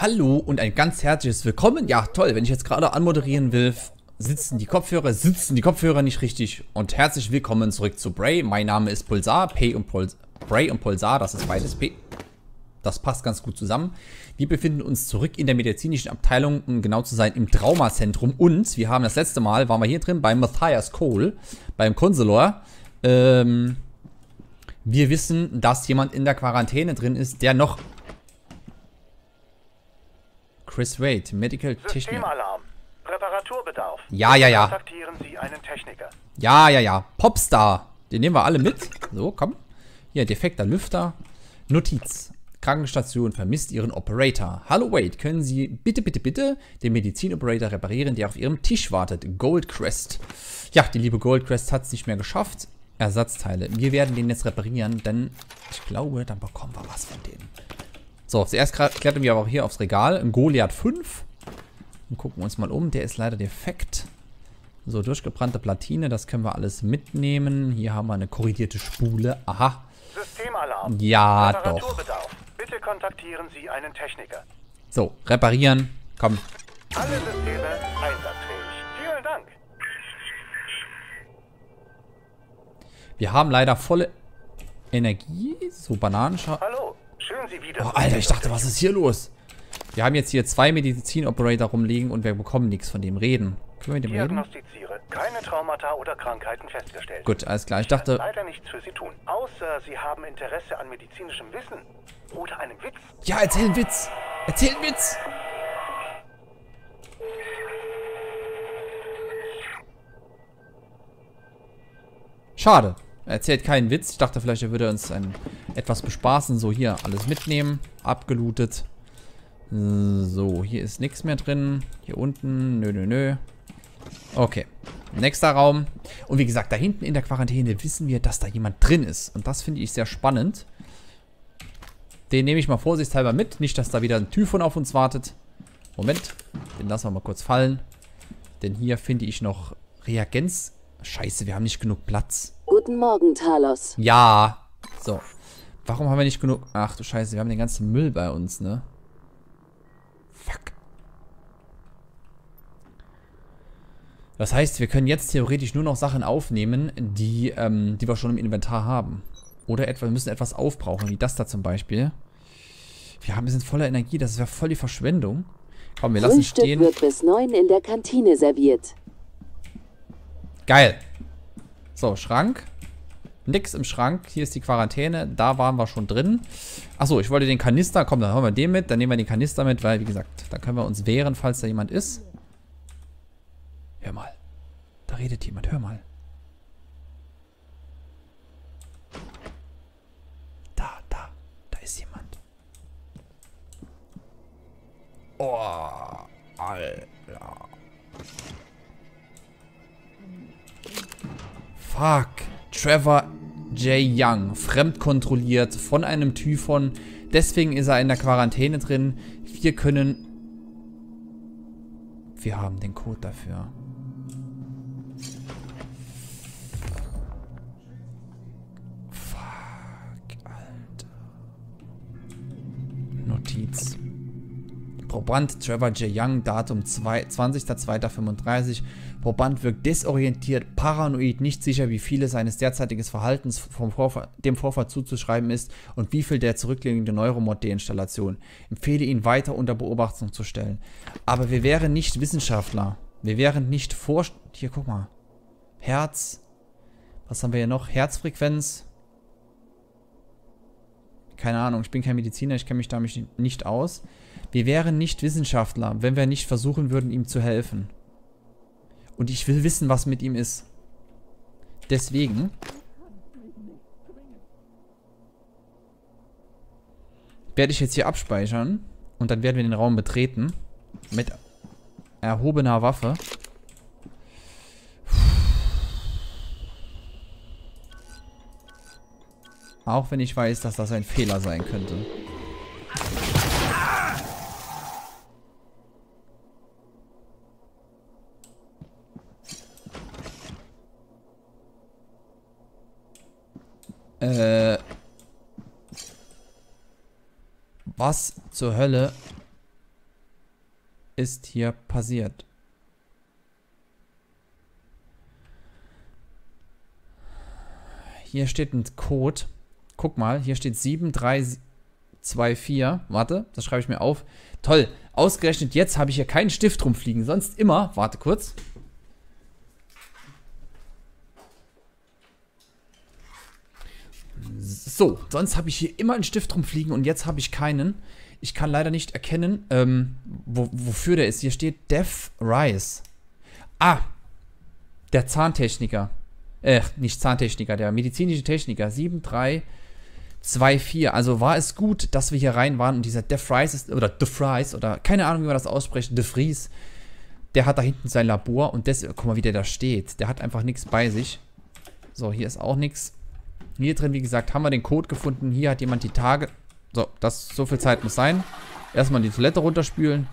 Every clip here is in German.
Hallo und ein ganz herzliches Willkommen. Ja, toll, wenn ich jetzt gerade anmoderieren will, sitzen die Kopfhörer, sitzen die Kopfhörer nicht richtig. Und herzlich willkommen zurück zu Bray. Mein Name ist Pulsar, P und Puls Bray und Pulsar, das ist beides P. Das passt ganz gut zusammen. Wir befinden uns zurück in der medizinischen Abteilung, um genau zu sein, im Traumazentrum. Und wir haben das letzte Mal, waren wir hier drin bei Matthias Cole, beim Konsulor. Ähm, wir wissen, dass jemand in der Quarantäne drin ist, der noch Chris Wade, Medical. Systemalarm. Reparaturbedarf. Ja, ja, ja. Kontaktieren Sie einen Techniker. Ja, ja, ja. Popstar. Den nehmen wir alle mit. So, komm. Hier, defekter Lüfter. Notiz. Krankenstation vermisst ihren Operator. Hallo Wade, können Sie bitte, bitte, bitte den Medizinoperator reparieren, der auf Ihrem Tisch wartet? Goldcrest. Ja, die liebe Goldcrest hat es nicht mehr geschafft. Ersatzteile. Wir werden den jetzt reparieren, denn ich glaube, dann bekommen wir was von denen. So, zuerst klettern wir aber auch hier aufs Regal. Ein Goliath 5. Und gucken uns mal um. Der ist leider defekt. So, durchgebrannte Platine, das können wir alles mitnehmen. Hier haben wir eine korrigierte Spule. Aha. Systemalarm. Ja, Reparaturbedarf. Bitte kontaktieren Sie einen Techniker. So, reparieren. Komm. Alle Systeme einsatzfähig. Vielen Dank. Wir haben leider volle Energie. So, Bananenschau. Hallo. Schön, Sie wieder. Oh, Alter, ich dachte, was ist hier los? Wir haben jetzt hier zwei Medizinoperator rumliegen und wir bekommen nichts von dem reden. Können wir mit dem reden? Keine Traumata oder Krankheiten festgestellt. Gut, alles klar. Ich dachte... leider nichts für Sie tun. Außer Sie haben Interesse an medizinischem Wissen. Oder einem Witz. Ja, erzähl einen Witz. Erzähl einen Witz. Schade. Er erzählt keinen Witz. Ich dachte vielleicht, er würde uns ein, etwas bespaßen. So, hier, alles mitnehmen. Abgelootet. So, hier ist nichts mehr drin. Hier unten, nö, nö, nö. Okay. Nächster Raum. Und wie gesagt, da hinten in der Quarantäne wissen wir, dass da jemand drin ist. Und das finde ich sehr spannend. Den nehme ich mal vorsichtshalber mit. Nicht, dass da wieder ein Typhon auf uns wartet. Moment. Den lassen wir mal kurz fallen. Denn hier finde ich noch Reagenz. Scheiße, wir haben nicht genug Platz. Guten Morgen, Talos. Ja. So. Warum haben wir nicht genug... Ach du Scheiße, wir haben den ganzen Müll bei uns, ne? Fuck. Das heißt, wir können jetzt theoretisch nur noch Sachen aufnehmen, die, ähm, die wir schon im Inventar haben. Oder etwa, wir müssen etwas aufbrauchen, wie das da zum Beispiel. Wir, haben, wir sind voller Energie, das wäre voll die Verschwendung. Komm, wir lassen Frühstück stehen. wird bis neun in der Kantine serviert. Geil. So, Schrank. Nix im Schrank. Hier ist die Quarantäne. Da waren wir schon drin. Achso, ich wollte den Kanister. Komm, dann haben wir den mit. Dann nehmen wir den Kanister mit, weil, wie gesagt, da können wir uns wehren, falls da jemand ist. Hör mal. Da redet jemand. Hör mal. Da, da. Da ist jemand. Oh, Alter. Fuck. Trevor J. Young. Fremdkontrolliert von einem Typhon. Deswegen ist er in der Quarantäne drin. Wir können... Wir haben den Code dafür. Proband Trevor J. Young, Datum 20.02.35. Proband wirkt desorientiert, paranoid, nicht sicher, wie viele seines derzeitigen Verhaltens vom Vorfall, dem Vorfall zuzuschreiben ist und wie viel der zurückliegende Neuromod-Deinstallation. Empfehle ihn weiter unter Beobachtung zu stellen. Aber wir wären nicht Wissenschaftler. Wir wären nicht Vor... Hier, guck mal. Herz. Was haben wir hier noch? Herzfrequenz. Keine Ahnung, ich bin kein Mediziner, ich kenne mich damit nicht aus. Wir wären nicht Wissenschaftler, wenn wir nicht versuchen würden, ihm zu helfen. Und ich will wissen, was mit ihm ist. Deswegen werde ich jetzt hier abspeichern und dann werden wir den Raum betreten mit erhobener Waffe. Auch wenn ich weiß, dass das ein Fehler sein könnte. Äh. Was zur Hölle ist hier passiert? Hier steht ein Code. Guck mal, hier steht 7324. Warte, das schreibe ich mir auf. Toll, ausgerechnet jetzt habe ich hier keinen Stift rumfliegen. Sonst immer, warte kurz. So, sonst habe ich hier immer einen Stift rumfliegen und jetzt habe ich keinen. Ich kann leider nicht erkennen, ähm, wo, wofür der ist. Hier steht Death Rise. Ah, der Zahntechniker. Äh, nicht Zahntechniker, der medizinische Techniker. 7324. Also war es gut, dass wir hier rein waren und dieser Death Rise ist, oder De Fries, oder keine Ahnung, wie man das ausspricht, De Vries, der hat da hinten sein Labor und das, guck mal, wie der da steht. Der hat einfach nichts bei sich. So, hier ist auch nichts. Hier drin, wie gesagt, haben wir den Code gefunden. Hier hat jemand die Tage... So, das, so viel Zeit muss sein. Erstmal die Toilette runterspülen.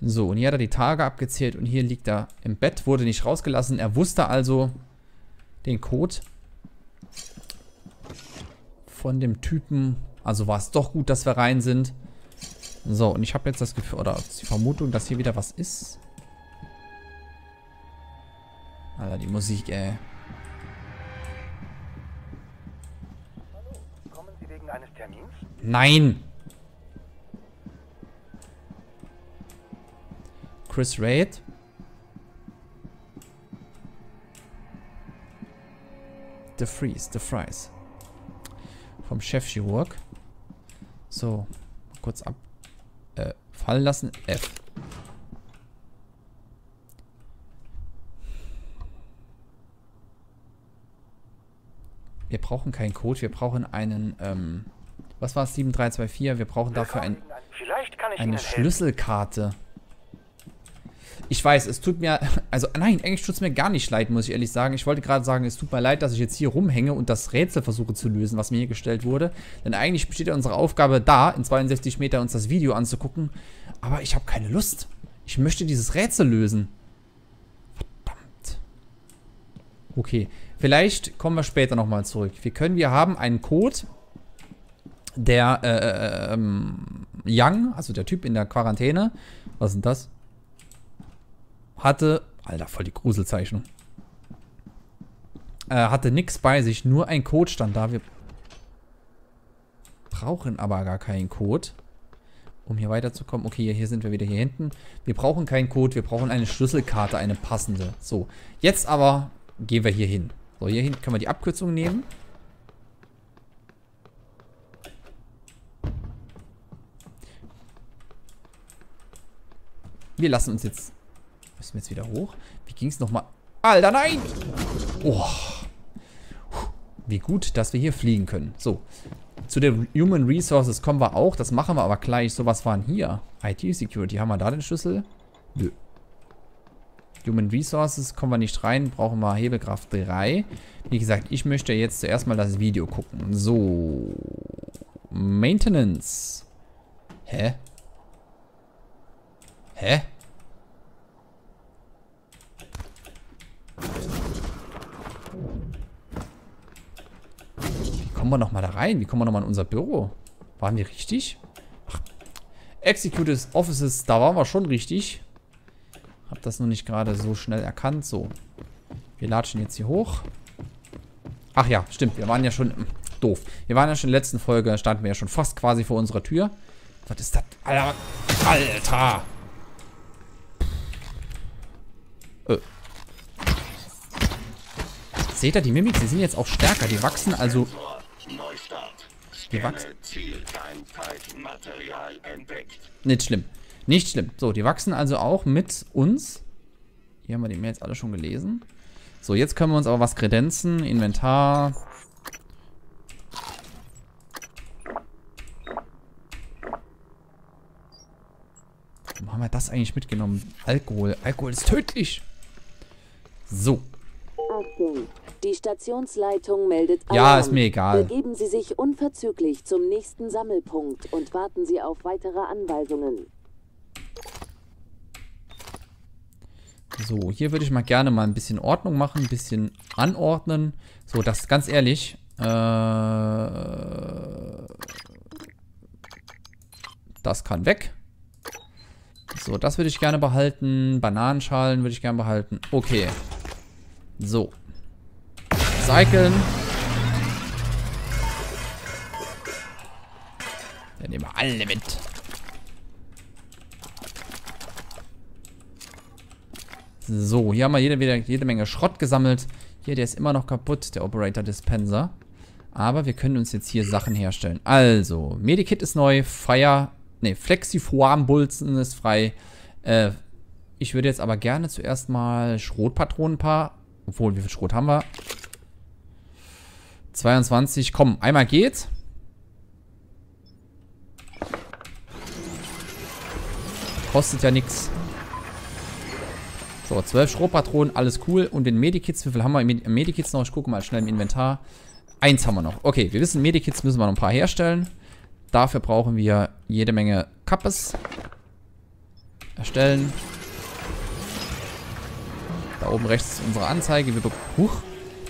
So, und hier hat er die Tage abgezählt und hier liegt er im Bett, wurde nicht rausgelassen. Er wusste also den Code von dem Typen. Also war es doch gut, dass wir rein sind. So, und ich habe jetzt das Gefühl, oder die Vermutung, dass hier wieder was ist. Alter, die Musik, ey. Kommen Sie wegen eines Termins? Nein! Chris Raid. The Freeze, The Fries. Vom Chefchirurg. So, kurz ab. Äh, fallen lassen. F. Wir brauchen keinen Code, wir brauchen einen, ähm, was war es, 7324? Wir brauchen dafür ein, eine. Schlüsselkarte. Ich weiß, es tut mir, also nein, eigentlich tut es mir gar nicht leid, muss ich ehrlich sagen. Ich wollte gerade sagen, es tut mir leid, dass ich jetzt hier rumhänge und das Rätsel versuche zu lösen, was mir hier gestellt wurde. Denn eigentlich besteht ja unsere Aufgabe da, in 62 Meter uns das Video anzugucken. Aber ich habe keine Lust. Ich möchte dieses Rätsel lösen. Verdammt. Okay, vielleicht kommen wir später nochmal zurück. Wir können, wir haben einen Code, der, äh, äh, ähm, Young, also der Typ in der Quarantäne, was ist denn das? Hatte, Alter, voll die Gruselzeichnung. Äh, hatte nichts bei sich, nur ein Code stand da. Wir brauchen aber gar keinen Code, um hier weiterzukommen. Okay, hier sind wir wieder hier hinten. Wir brauchen keinen Code, wir brauchen eine Schlüsselkarte, eine passende. So, jetzt aber gehen wir hier hin. So, hier hin können wir die Abkürzung nehmen. Wir lassen uns jetzt... Müssen wir jetzt wieder hoch? Wie ging es nochmal? Alter, nein! Oh. Wie gut, dass wir hier fliegen können. So. Zu den Human Resources kommen wir auch. Das machen wir aber gleich. So, was waren hier? IT-Security. Haben wir da den Schlüssel? Nö. Human Resources kommen wir nicht rein. Brauchen wir Hebelkraft 3. Wie gesagt, ich möchte jetzt zuerst mal das Video gucken. So. Maintenance. Hä? Hä? Wie kommen wir nochmal da rein? Wie kommen wir nochmal in unser Büro? Waren wir richtig? Ach, Executive Offices, da waren wir schon richtig. Hab das nur nicht gerade so schnell erkannt. So. Wir latschen jetzt hier hoch. Ach ja, stimmt. Wir waren ja schon... hm, Doof. Wir waren ja schon in der letzten Folge, standen wir ja schon fast quasi vor unserer Tür. Was ist das? Alter! Alter! Seht ihr die Mimics? Die sind jetzt auch stärker. Die wachsen also... Die wachsen... Nicht schlimm. Nicht schlimm. So, die wachsen also auch mit uns. Hier haben wir die Mails alle schon gelesen. So, jetzt können wir uns aber was kredenzen. Inventar. Warum haben wir das eigentlich mitgenommen? Alkohol. Alkohol ist tödlich. So. Achtung, die Stationsleitung meldet Ja, Alarm. ist mir egal. Begeben Sie sich unverzüglich zum nächsten Sammelpunkt und warten Sie auf weitere Anweisungen. So, hier würde ich mal gerne mal ein bisschen Ordnung machen, ein bisschen anordnen. So, das ganz ehrlich. Äh, das kann weg. So, das würde ich gerne behalten. Bananenschalen würde ich gerne behalten. Okay. So. Cyclen. Dann nehmen wir alle mit. So, hier haben wir jede, wieder, jede Menge Schrott gesammelt. Hier, der ist immer noch kaputt, der Operator Dispenser. Aber wir können uns jetzt hier Sachen herstellen. Also, Medikit ist neu, Fire, ne, Flexiform-Bulzen ist frei. Äh, ich würde jetzt aber gerne zuerst mal Schrotpatronen paar. Obwohl, wie viel Schrot haben wir? 22, komm, einmal geht. Kostet ja nichts. So, 12 Schrotpatronen, alles cool. Und den Medikits, wie viel haben wir im Medikits noch? Ich gucke mal schnell im Inventar. Eins haben wir noch. Okay, wir wissen, Medikits müssen wir noch ein paar herstellen. Dafür brauchen wir jede Menge Kappes. Erstellen. Da oben rechts ist unsere Anzeige. Wir, Huch.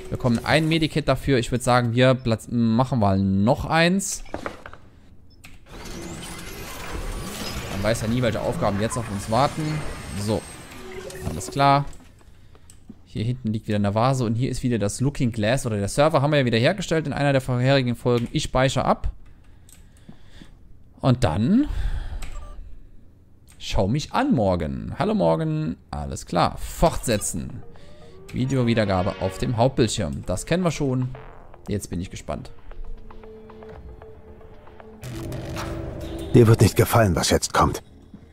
Wir bekommen ein Medikit dafür. Ich würde sagen, wir machen mal noch eins. Man weiß ja nie, welche Aufgaben jetzt auf uns warten. So. Alles klar. Hier hinten liegt wieder eine Vase und hier ist wieder das Looking Glass oder der Server haben wir ja wieder hergestellt in einer der vorherigen Folgen. Ich speichere ab. Und dann schau mich an morgen. Hallo morgen. Alles klar. Fortsetzen. Videowiedergabe auf dem Hauptbildschirm. Das kennen wir schon. Jetzt bin ich gespannt. Dir wird nicht gefallen, was jetzt kommt.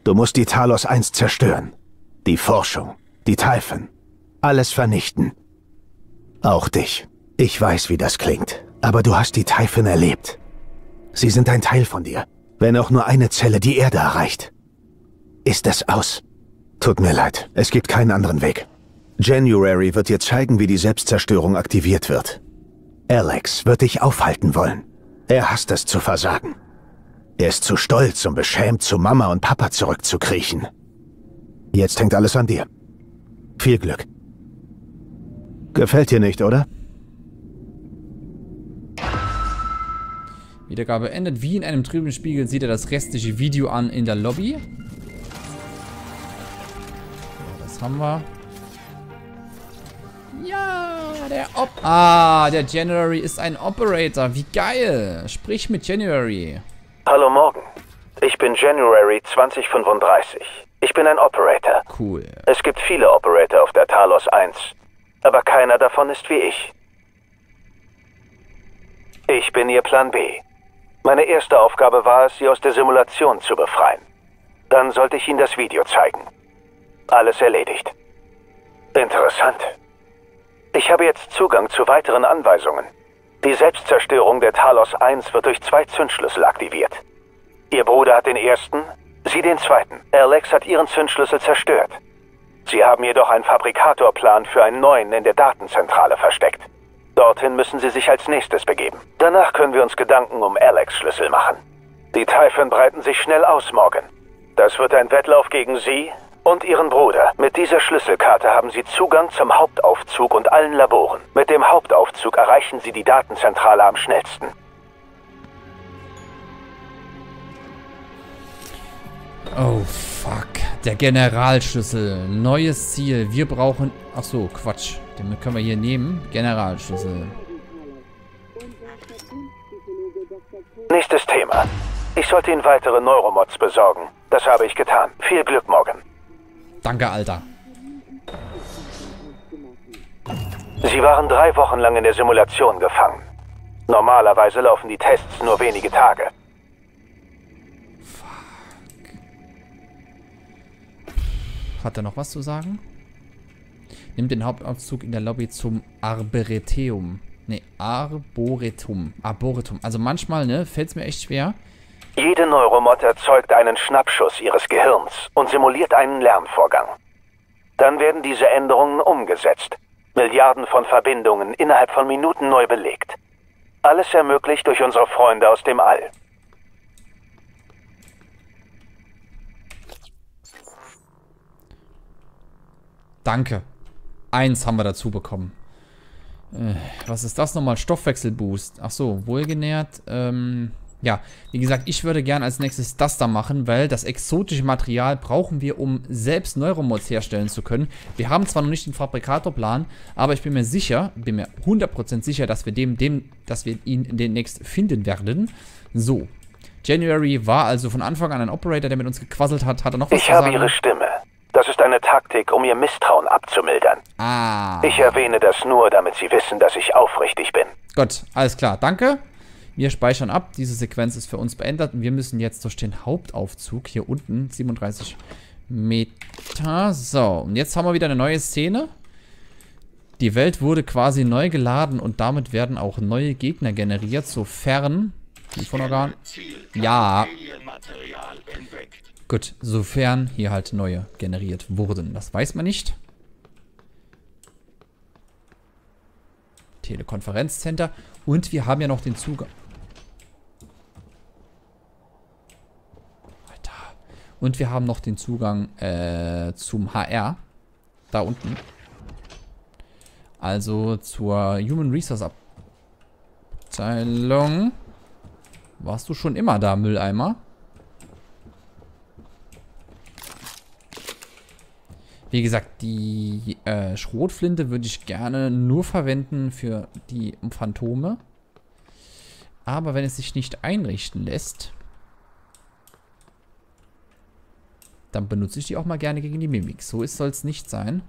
Du musst die Talos 1 zerstören. Die Forschung, die Typhon, alles vernichten. Auch dich. Ich weiß, wie das klingt, aber du hast die Typhon erlebt. Sie sind ein Teil von dir. Wenn auch nur eine Zelle die Erde erreicht, ist es aus. Tut mir leid, es gibt keinen anderen Weg. January wird dir zeigen, wie die Selbstzerstörung aktiviert wird. Alex wird dich aufhalten wollen. Er hasst es zu versagen. Er ist zu stolz, um beschämt zu Mama und Papa zurückzukriechen. Jetzt hängt alles an dir. Viel Glück. Gefällt dir nicht, oder? Wiedergabe endet. Wie in einem trüben Spiegel sieht er das restliche Video an in der Lobby. Ja, das haben wir. Ja, der Op... Ah, der January ist ein Operator. Wie geil. Sprich mit January. Hallo Morgen. Ich bin January 2035. Ich bin ein Operator. Cool. Es gibt viele Operator auf der Talos 1, aber keiner davon ist wie ich. Ich bin Ihr Plan B. Meine erste Aufgabe war es, Sie aus der Simulation zu befreien. Dann sollte ich Ihnen das Video zeigen. Alles erledigt. Interessant. Ich habe jetzt Zugang zu weiteren Anweisungen. Die Selbstzerstörung der Talos 1 wird durch zwei Zündschlüssel aktiviert. Ihr Bruder hat den ersten, Sie den zweiten. Alex hat Ihren Zündschlüssel zerstört. Sie haben jedoch einen Fabrikatorplan für einen neuen in der Datenzentrale versteckt. Dorthin müssen Sie sich als nächstes begeben. Danach können wir uns Gedanken um Alex Schlüssel machen. Die Typhon breiten sich schnell aus morgen. Das wird ein Wettlauf gegen Sie und Ihren Bruder. Mit dieser Schlüsselkarte haben Sie Zugang zum Hauptaufzug und allen Laboren. Mit dem Hauptaufzug erreichen Sie die Datenzentrale am schnellsten. Oh, fuck. Der Generalschlüssel. Neues Ziel. Wir brauchen... Ach so, Quatsch. Den können wir hier nehmen. Generalschlüssel. Nächstes Thema. Ich sollte Ihnen weitere Neuromods besorgen. Das habe ich getan. Viel Glück morgen. Danke, Alter. Sie waren drei Wochen lang in der Simulation gefangen. Normalerweise laufen die Tests nur wenige Tage. Hat er noch was zu sagen? Nimmt den Hauptaufzug in der Lobby zum Arboretum. Ne, Arboretum. Arboretum. Also manchmal, ne, fällt es mir echt schwer. Jede Neuromod erzeugt einen Schnappschuss ihres Gehirns und simuliert einen Lernvorgang. Dann werden diese Änderungen umgesetzt. Milliarden von Verbindungen innerhalb von Minuten neu belegt. Alles ermöglicht durch unsere Freunde aus dem All. Danke. Eins haben wir dazu bekommen. Äh, was ist das nochmal? Stoffwechselboost. Ach so, wohlgenährt. Ähm, Ja, wie gesagt, ich würde gern als nächstes das da machen, weil das exotische Material brauchen wir, um selbst Neuromods herstellen zu können. Wir haben zwar noch nicht den Fabrikatorplan, aber ich bin mir sicher, bin mir 100% sicher, dass wir, dem, dem, dass wir ihn demnächst finden werden. So, January war also von Anfang an ein Operator, der mit uns gequasselt hat. Hat er noch was Ich zu habe sagen? Ihre Stimme. Das ist eine Taktik, um Ihr Misstrauen abzumildern. Ah, Ich erwähne das nur, damit Sie wissen, dass ich aufrichtig bin. gut, alles klar, danke. Wir speichern ab. Diese Sequenz ist für uns beendet. Und wir müssen jetzt durch den Hauptaufzug hier unten, 37 Meter. So, und jetzt haben wir wieder eine neue Szene. Die Welt wurde quasi neu geladen und damit werden auch neue Gegner generiert, sofern... Telefonorgan. Ziel. Ja, Material entdeckt. gut, sofern hier halt neue generiert wurden. Das weiß man nicht. Telekonferenzcenter. Und wir haben ja noch den Zugang. Alter. Und wir haben noch den Zugang äh, zum HR. Da unten. Also zur Human Resource Abteilung. Warst du schon immer da, Mülleimer? Wie gesagt, die äh, Schrotflinte würde ich gerne nur verwenden für die Phantome. Aber wenn es sich nicht einrichten lässt, dann benutze ich die auch mal gerne gegen die Mimics. So soll es nicht sein.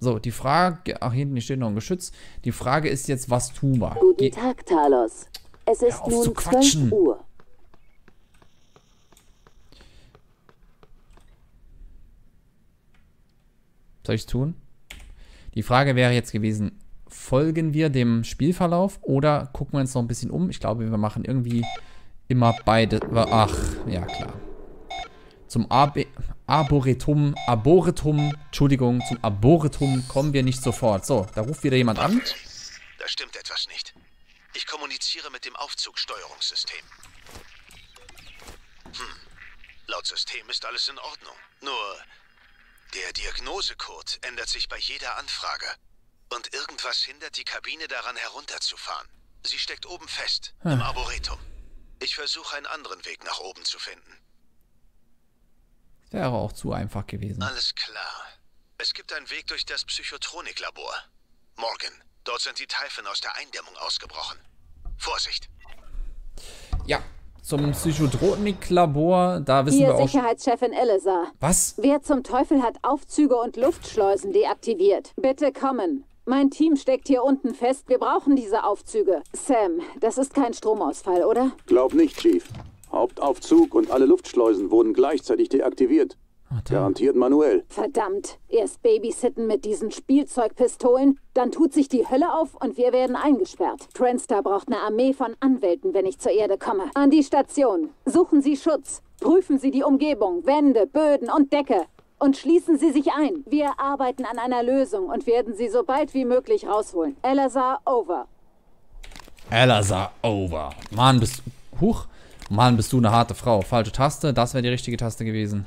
So, die Frage... Ach, hinten steht noch ein Geschütz. Die Frage ist jetzt, was tun wir? Guten Ge Tag, Talos. Es ist auf nun quatschen. 12 Uhr. Soll ich es tun? Die Frage wäre jetzt gewesen, folgen wir dem Spielverlauf oder gucken wir uns noch ein bisschen um? Ich glaube, wir machen irgendwie immer beide. Ach, ja klar. Zum Arbe Arboretum, Arboretum, Entschuldigung, zum Arboretum kommen wir nicht sofort. So, da ruft wieder jemand an. Da stimmt etwas nicht. Ich kommuniziere mit dem Aufzugsteuerungssystem. Hm. Laut System ist alles in Ordnung. Nur der Diagnosecode ändert sich bei jeder Anfrage. Und irgendwas hindert die Kabine daran herunterzufahren. Sie steckt oben fest, im Arboretum. Ich versuche einen anderen Weg nach oben zu finden. Wäre auch zu einfach gewesen. Alles klar. Es gibt einen Weg durch das Psychotroniklabor. Morgan, dort sind die Typhon aus der Eindämmung ausgebrochen. Vorsicht! Ja, zum Psychotronik-Labor, da wissen wir Hier auch schon. Sicherheitschefin Elisa. Was? Wer zum Teufel hat Aufzüge und Luftschleusen deaktiviert? Bitte kommen. Mein Team steckt hier unten fest. Wir brauchen diese Aufzüge. Sam, das ist kein Stromausfall, oder? Glaub nicht, Chief. Hauptaufzug und alle Luftschleusen wurden gleichzeitig deaktiviert. Garantiert manuell. Verdammt. Erst Babysitten mit diesen Spielzeugpistolen, dann tut sich die Hölle auf und wir werden eingesperrt. Transtar braucht eine Armee von Anwälten, wenn ich zur Erde komme. An die Station. Suchen Sie Schutz. Prüfen Sie die Umgebung, Wände, Böden und Decke. Und schließen Sie sich ein. Wir arbeiten an einer Lösung und werden Sie so bald wie möglich rausholen. Elazar, over. Elazar over. Mann, bist du. Huch. Mann, bist du eine harte Frau. Falsche Taste. Das wäre die richtige Taste gewesen.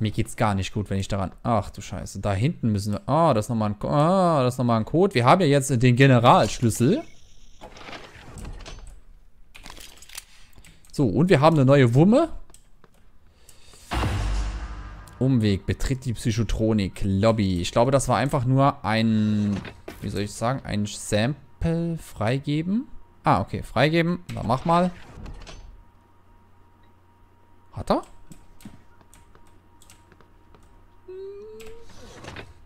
Mir geht's gar nicht gut, wenn ich daran. Ach du Scheiße. Da hinten müssen wir. Ah, das ist nochmal ein, ah, das ist noch ein Code. Wir haben ja jetzt den Generalschlüssel. So, und wir haben eine neue Wumme. Umweg, betritt die Psychotronik, Lobby. Ich glaube, das war einfach nur ein, wie soll ich sagen, ein Sample freigeben. Ah, okay, freigeben. Dann mach mal. Hat er? Hm.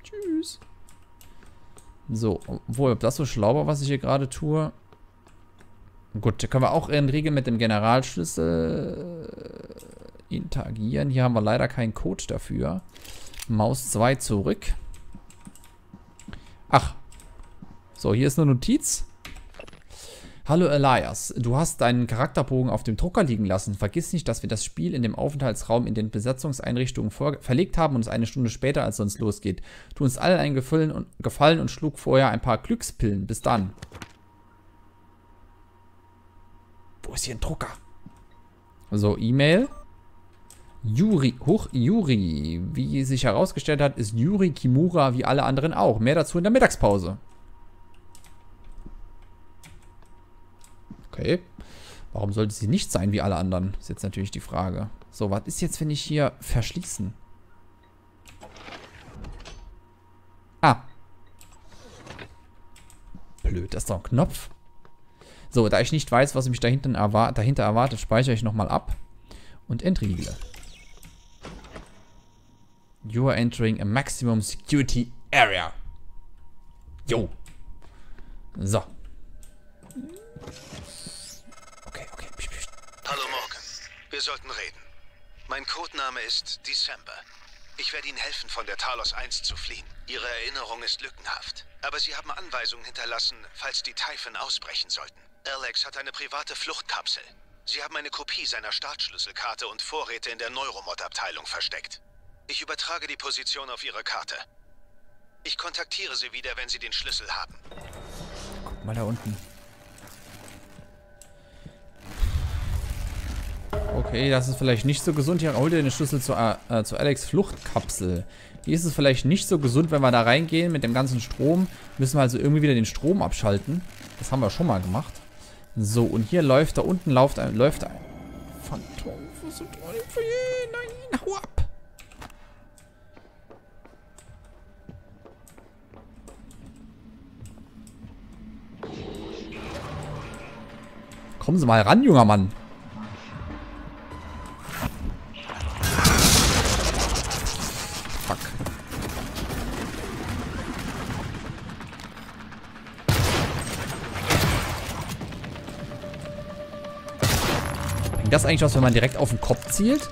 Tschüss. So, obwohl, ob das so schlau war, was ich hier gerade tue. Gut, da können wir auch in Regel mit dem Generalschlüssel interagieren. Hier haben wir leider keinen Code dafür. Maus 2 zurück. Ach. So, hier ist eine Notiz. Hallo Elias, du hast deinen Charakterbogen auf dem Drucker liegen lassen. Vergiss nicht, dass wir das Spiel in dem Aufenthaltsraum in den Besatzungseinrichtungen verlegt haben und es eine Stunde später als sonst losgeht. Tu uns allen einen Gefallen und, Gefallen und schlug vorher ein paar Glückspillen. Bis dann. Wo ist hier ein Drucker? So, E-Mail. Yuri, hoch Yuri. Wie sich herausgestellt hat, ist Yuri Kimura wie alle anderen auch. Mehr dazu in der Mittagspause. Okay. Warum sollte sie nicht sein wie alle anderen? Ist jetzt natürlich die Frage. So, was ist jetzt, wenn ich hier verschließen? Ah. Blöd, das ist doch ein Knopf. So, da ich nicht weiß, was mich da hinten erwar dahinter erwartet, speichere ich nochmal ab und entriegle. You are entering a maximum security area. Jo. So. Sollten reden. Mein Codename ist December. Ich werde Ihnen helfen, von der Talos 1 zu fliehen. Ihre Erinnerung ist lückenhaft. Aber Sie haben Anweisungen hinterlassen, falls die Typhon ausbrechen sollten. Alex hat eine private Fluchtkapsel. Sie haben eine Kopie seiner Startschlüsselkarte und Vorräte in der Neuromod-Abteilung versteckt. Ich übertrage die Position auf Ihre Karte. Ich kontaktiere Sie wieder, wenn Sie den Schlüssel haben. Guck mal da unten. Okay, das ist vielleicht nicht so gesund. Hier hol dir den Schlüssel zu, äh, zu Alex Fluchtkapsel. Hier ist es vielleicht nicht so gesund, wenn wir da reingehen mit dem ganzen Strom. Müssen wir also irgendwie wieder den Strom abschalten. Das haben wir schon mal gemacht. So, und hier läuft da unten läuft ein, läuft ein Phantom. Nein, hau ab. Kommen Sie mal ran, junger Mann. Bringt das eigentlich was, wenn man direkt auf den Kopf zielt?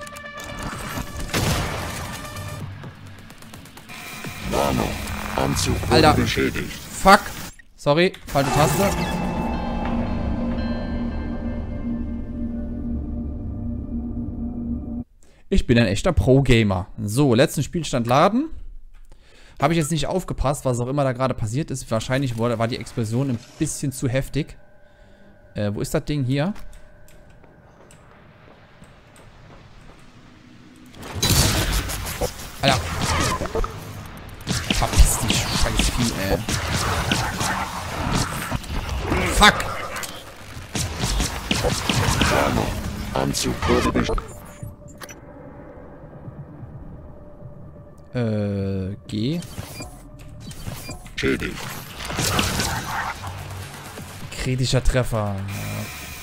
Warnung. Anzug wurde Alter. beschädigt. Fuck. Sorry, falsche Taste. Ich bin ein echter Pro-Gamer. So, letzten Spielstand laden. Habe ich jetzt nicht aufgepasst, was auch immer da gerade passiert ist. Wahrscheinlich wurde, war die Explosion ein bisschen zu heftig. Äh, wo ist das Ding hier? Alter. Verpiss dich, scheiß Vieh, ey. Fuck. Anzug wurde. Äh, G. Kritischer Treffer.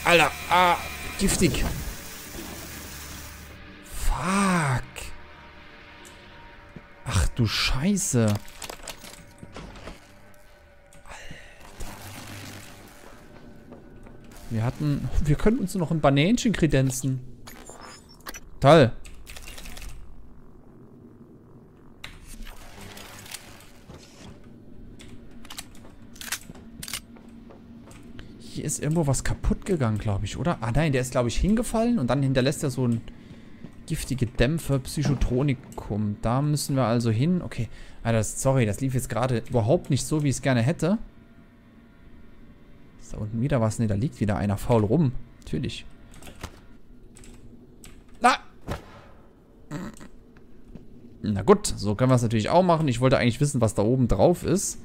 Alter, ah, giftig. Fuck. Du Scheiße. Alter. Wir hatten... Wir können uns noch ein Banänchen kredenzen. Toll. Hier ist irgendwo was kaputt gegangen, glaube ich, oder? Ah nein, der ist, glaube ich, hingefallen und dann hinterlässt er so ein giftige Dämpfe, Psychotronikum. Da müssen wir also hin. Okay, ah, das, sorry, das lief jetzt gerade überhaupt nicht so, wie ich es gerne hätte. Ist da unten wieder was? Ne, da liegt wieder einer faul rum. Natürlich. Na! Na gut, so können wir es natürlich auch machen. Ich wollte eigentlich wissen, was da oben drauf ist.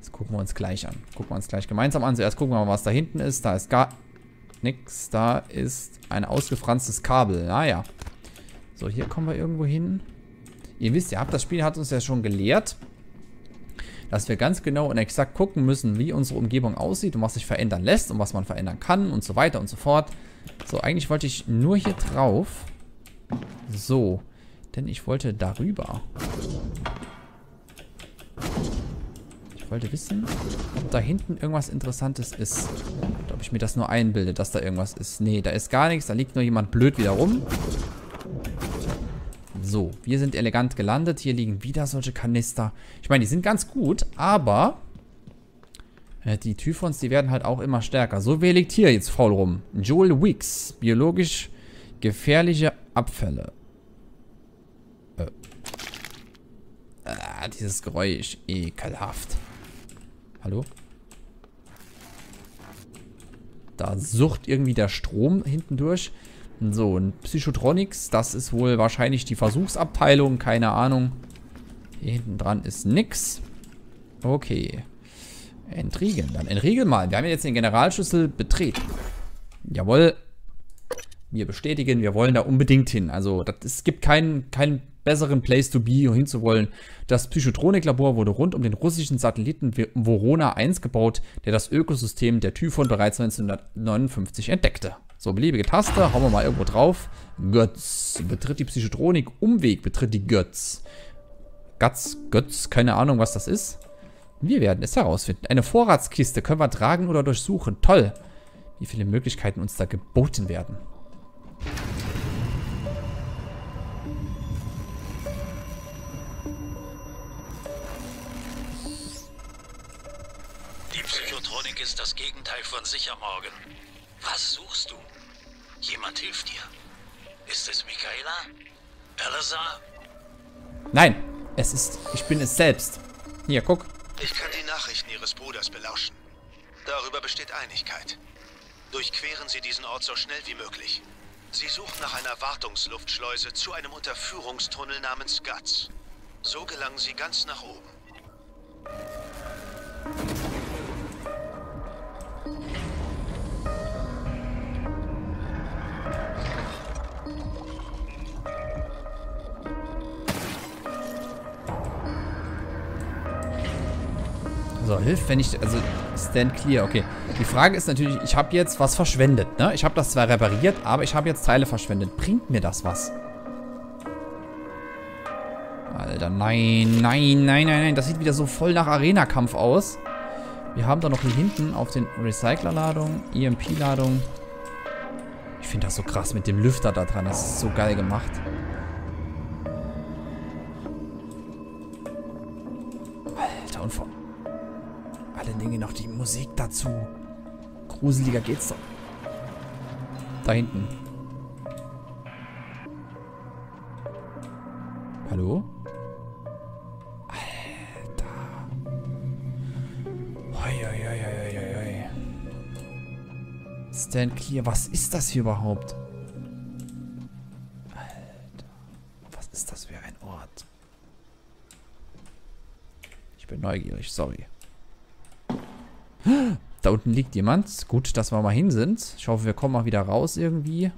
Das gucken wir uns gleich an. Gucken wir uns gleich gemeinsam an. Zuerst gucken wir mal, was da hinten ist. Da ist gar nichts. Da ist ein ausgefranstes Kabel. Naja. So, hier kommen wir irgendwo hin. Ihr wisst ja, das Spiel hat uns ja schon gelehrt, dass wir ganz genau und exakt gucken müssen, wie unsere Umgebung aussieht und was sich verändern lässt und was man verändern kann und so weiter und so fort. So, eigentlich wollte ich nur hier drauf. So, denn ich wollte darüber. Ich wollte wissen, ob da hinten irgendwas Interessantes ist. Oder ob ich mir das nur einbilde, dass da irgendwas ist. Nee, da ist gar nichts. Da liegt nur jemand blöd wieder rum. So, wir sind elegant gelandet. Hier liegen wieder solche Kanister. Ich meine, die sind ganz gut, aber äh, die Typhons, die werden halt auch immer stärker. So, wer liegt hier jetzt faul rum? Joel Wicks. Biologisch gefährliche Abfälle. Äh. Ah, dieses Geräusch. Ekelhaft. Hallo? Da sucht irgendwie der Strom hinten durch. So, ein Psychotronics, das ist wohl wahrscheinlich die Versuchsabteilung, keine Ahnung. Hier hinten dran ist nix. Okay. Entriegeln, dann entriegel mal. Wir haben jetzt den Generalschlüssel betreten. Jawohl. Wir bestätigen, wir wollen da unbedingt hin. Also das, es gibt keinen, keinen besseren Place to be hinzuwollen. Das Psychotroniklabor wurde rund um den russischen Satelliten Vorona 1 gebaut, der das Ökosystem der Typhon bereits 1959 entdeckte. So, beliebige Taste, hauen wir mal irgendwo drauf. Götz. Betritt die Psychotronik. Umweg betritt die Götz. Gatz, Götz, keine Ahnung, was das ist. Wir werden es herausfinden. Eine Vorratskiste können wir tragen oder durchsuchen. Toll. Wie viele Möglichkeiten uns da geboten werden. Die Psychotronik ist das Gegenteil von sicher morgen. Was suchst du? Jemand hilft dir. Ist es Michaela? Elazar? Nein, es ist, ich bin es selbst. Hier, guck. Ich kann die Nachrichten Ihres Bruders belauschen. Darüber besteht Einigkeit. Durchqueren Sie diesen Ort so schnell wie möglich. Sie suchen nach einer Wartungsluftschleuse zu einem Unterführungstunnel namens Guts. So gelangen Sie ganz nach oben. So, hilft, wenn ich... Also, stand clear, okay. Die Frage ist natürlich, ich habe jetzt was verschwendet, ne? Ich habe das zwar repariert, aber ich habe jetzt Teile verschwendet. Bringt mir das was? Alter, nein, nein, nein, nein, nein. Das sieht wieder so voll nach Arena-Kampf aus. Wir haben da noch hier hinten auf den Recycler-Ladung, EMP-Ladung. Ich finde das so krass mit dem Lüfter da dran. Das ist so geil gemacht. Alter, und vor Dingen noch die Musik dazu. Gruseliger geht's doch. Da hinten. Hallo? Alter. Hoi, hoi, hoi, hoi, hoi. Stand clear. Was ist das hier überhaupt? Alter. Was ist das für ein Ort? Ich bin neugierig, sorry. Da unten liegt jemand. Gut, dass wir mal hin sind. Ich hoffe, wir kommen mal wieder raus irgendwie.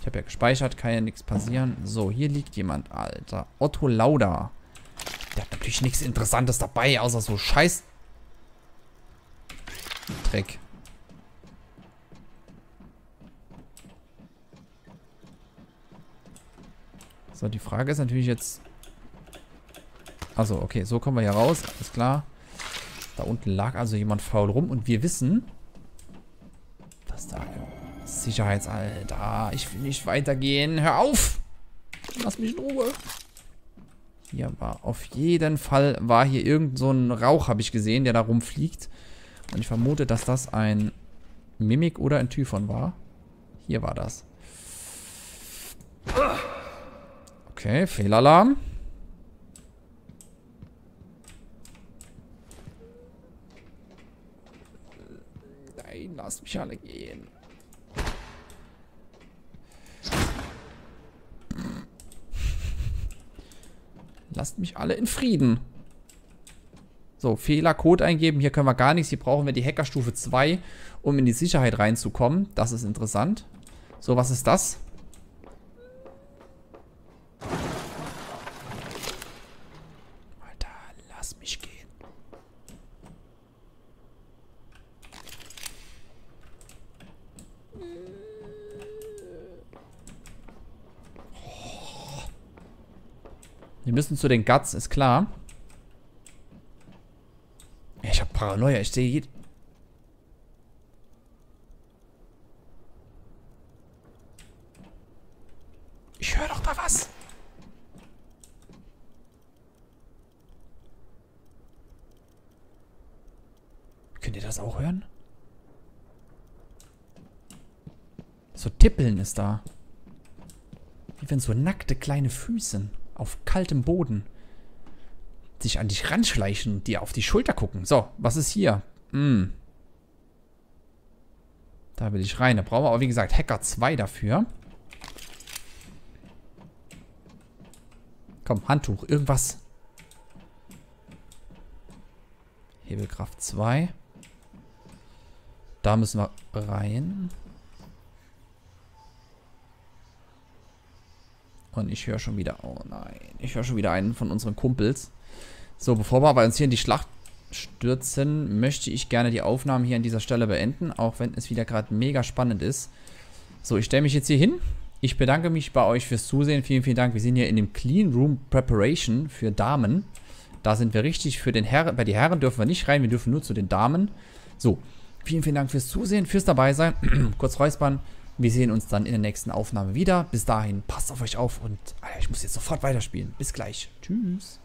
Ich habe ja gespeichert, kann ja nichts passieren. So, hier liegt jemand, Alter. Otto Lauda. Der hat natürlich nichts Interessantes dabei, außer so Scheiß... Dreck. So, die Frage ist natürlich jetzt... Also, okay, so kommen wir hier raus. Alles klar. Da unten lag also jemand faul rum und wir wissen, dass da Sicherheitsalter. Ich will nicht weitergehen. Hör auf! Lass mich in Ruhe. Hier war auf jeden Fall war hier irgend so ein Rauch, habe ich gesehen, der da rumfliegt. Und ich vermute, dass das ein Mimik oder ein Typhon war. Hier war das. Okay, Fehlalarm. Nein, lasst mich alle gehen. Lasst mich alle in Frieden. So, Fehler, Code eingeben. Hier können wir gar nichts. Hier brauchen wir die Hackerstufe 2, um in die Sicherheit reinzukommen. Das ist interessant. So, was ist das? Alter, lass mich gehen. Wir müssen zu den Guts, ist klar. Ich hab Paranoia, ich sehe jed Ich höre doch da was. Könnt ihr das auch hören? So Tippeln ist da. Wie wenn so nackte kleine Füße auf kaltem Boden sich an dich ranschleichen und dir auf die Schulter gucken. So, was ist hier? Hm. Da will ich rein. Da brauchen wir aber, wie gesagt, Hacker 2 dafür. Komm, Handtuch, irgendwas. Hebelkraft 2. Da müssen wir rein. Und ich höre schon wieder, oh nein, ich höre schon wieder einen von unseren Kumpels. So, bevor wir bei uns hier in die Schlacht stürzen, möchte ich gerne die Aufnahmen hier an dieser Stelle beenden, auch wenn es wieder gerade mega spannend ist. So, ich stelle mich jetzt hier hin. Ich bedanke mich bei euch fürs Zusehen. Vielen, vielen Dank. Wir sind hier in dem Clean Room Preparation für Damen. Da sind wir richtig für den Herren. Bei den Herren dürfen wir nicht rein, wir dürfen nur zu den Damen. So, vielen, vielen Dank fürs Zusehen, fürs dabei sein. Kurz räuspern. Wir sehen uns dann in der nächsten Aufnahme wieder. Bis dahin, passt auf euch auf und Alter, ich muss jetzt sofort weiterspielen. Bis gleich. Tschüss.